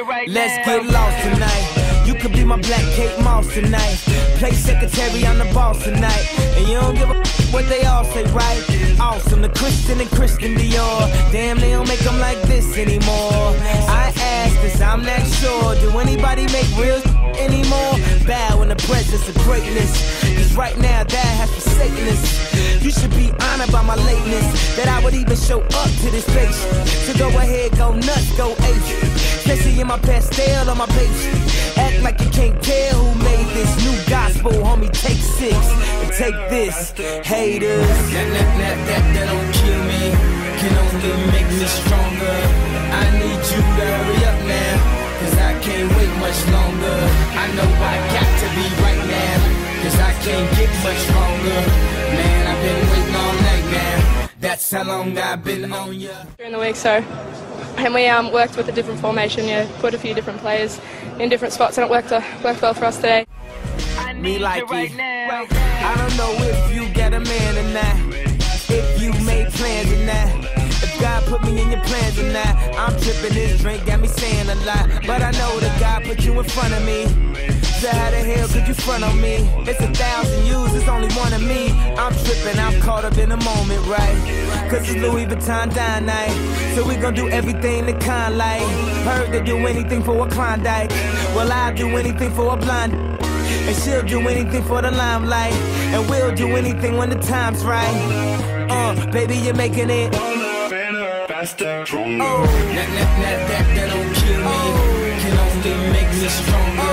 Let's get lost tonight. You could be my black Kate Moss tonight. Play secretary, I'm the boss tonight. And you don't give a what they all say, right? Awesome, the Christian and Christian Dior. Damn, they don't make them like this anymore. I ask, cause I'm not sure. Do anybody make real anymore? Bow in the presence of greatness. Cause right now, that has forsaken us. You should be honored by my lateness. That I would even show up to this place. So go ahead, go nuts, go ape. Especially in my Pastelle on my page. Act like you can't tell who made this new gospel, homie. Take six and take this, haters. That, that, that, that, that don't kill me, can only make me stronger. I need you to hurry up now, cause I can't wait much longer. I know I got to be right now, cause I can't get much stronger. Man, I've been waiting all night now. That's how long I've been on ya. during the week, so and we um, worked with a different formation, yeah, put a few different players in different spots, and it worked uh, worked well for us today. me like it. I don't know if you get a man or not. If you made plans or not. If God put me in your plans or not. I'm tripping this drink, got me saying a lot. But I know that God put you in front of me. Front on me? It's a thousand yous, it's only one of me. I'm tripping, I'm caught up in the moment, right? Cause it's Louis Vuitton dine night. So we gon' do everything the kind like. Heard they do anything for a Klondike. Well, I'll do anything for a blind. And she'll do anything for the limelight. And we'll do anything when the time's right. Uh, baby, you're making it. Better, faster, stronger. Oh, that, that, that, that, that don't kill me. Can only make me stronger.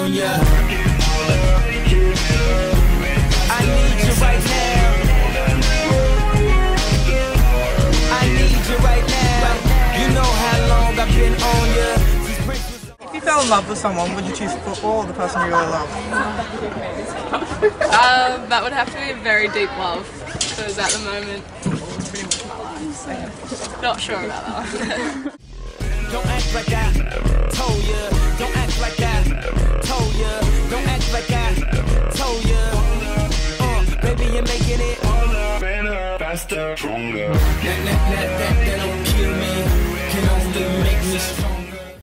On ya. I need you right now. I need you right now. You know how long I've been on ya. Since Prince was If you fell in love with someone, would you choose football or the person you really love? Um, that would have to be a very deep love, because at the moment, it's pretty much my life. So not sure about that. Don't act like I told ya. Don't act like I told ya. Don't act like I told ya. Uh, baby, you're making it. Better, faster, stronger. That, that, that, that, that don't kill me. Can only make me stronger.